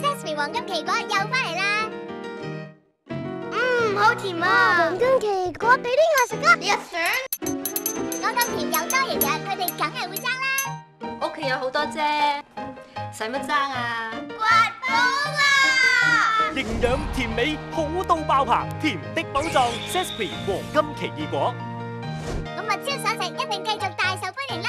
Sesame 黄金奇果又翻嚟啦！嗯，好甜啊！黄金奇果俾啲我食啊！你又想？我咁甜又多营养，佢哋梗系会争啦！屋企有好多啫，使乜争啊？刮宝啦！营养甜美，好到爆棚，甜的宝藏 Sesame 黄金奇异果。咁啊，超想食，一定继续大受欢迎啦！